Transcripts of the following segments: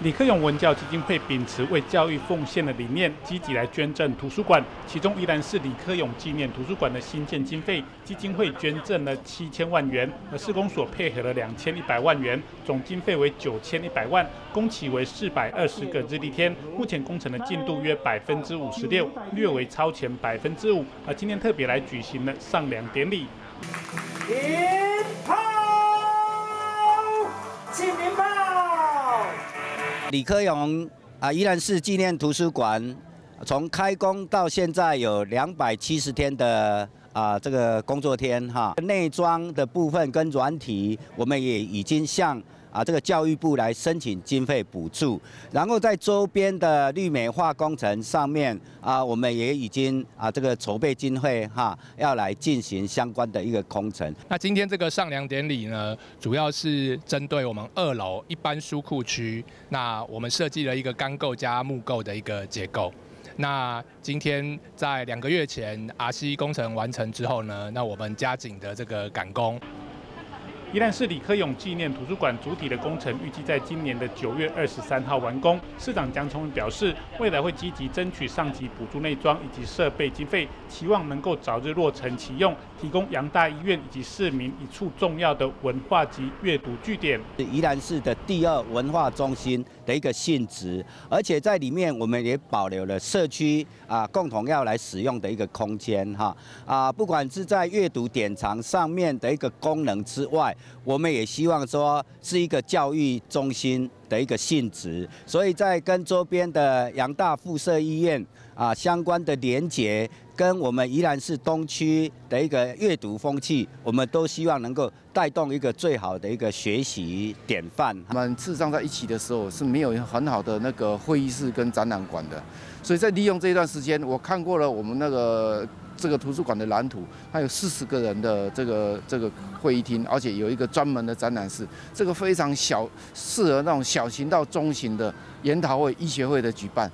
李克勇文教基金会秉持为教育奉献的理念，积极来捐赠图书馆。其中，依然是李克勇纪念图书馆的新建经费，基金会捐赠了七千万元，而施工所配合了两千一百万元，总经费为九千一百万，工期为四百二十个日历天。目前工程的进度约百分之五十六，略为超前百分之五。而今天特别来举行了上梁典礼。李克勇啊，依然是纪念图书馆从开工到现在有两百七十天的啊这个工作天哈，内装的部分跟软体，我们也已经向。啊，这个教育部来申请经费补助，然后在周边的绿美化工程上面啊，我们也已经啊这个筹备经费哈，要来进行相关的一个工程。那今天这个上梁典礼呢，主要是针对我们二楼一般书库区，那我们设计了一个钢构加木构的一个结构。那今天在两个月前 RC 工程完成之后呢，那我们加紧的这个赶工。宜兰市李克勇纪念图书馆主体的工程预计在今年的九月二十三号完工。市长江聪表示，未来会积极争取上级补助内装以及设备经费，期望能够早日落成启用，提供杨大医院以及市民一处重要的文化及阅读据点。宜兰市的第二文化中心的一个性质，而且在里面我们也保留了社区啊共同要来使用的一个空间哈啊，不管是在阅读典藏上面的一个功能之外。我们也希望说是一个教育中心的一个性质，所以在跟周边的杨大附设医院啊相关的连结，跟我们宜兰市东区的一个阅读风气，我们都希望能够带动一个最好的一个学习典范。我们事实上在一起的时候是没有很好的那个会议室跟展览馆的，所以在利用这一段时间，我看过了我们那个。这个图书馆的蓝图，它有四十个人的这个这个会议厅，而且有一个专门的展览室，这个非常小，适合那种小型到中型的研讨会、医学会的举办。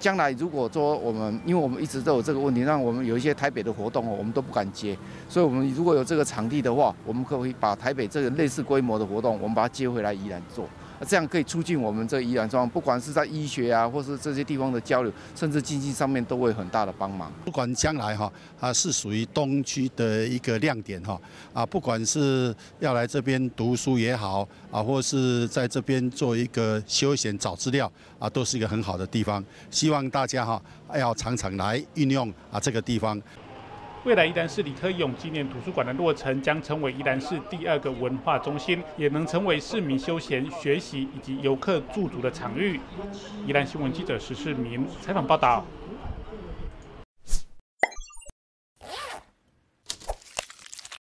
将来如果说我们，因为我们一直都有这个问题，让我们有一些台北的活动哦，我们都不敢接，所以我们如果有这个场地的话，我们可以把台北这个类似规模的活动，我们把它接回来宜兰做。这样可以促进我们这宜兰庄，不管是在医学啊，或是这些地方的交流，甚至经济上面都会很大的帮忙。不管将来哈，它是属于东区的一个亮点哈啊，不管是要来这边读书也好啊，或是在这边做一个休闲找资料啊，都是一个很好的地方。希望大家哈要常常来运用啊这个地方。未来宜兰市李克勇纪念图书馆的落成，将成为宜兰市第二个文化中心，也能成为市民休闲、学习以及游客驻足的场域。宜兰新闻记者石世明采访报道。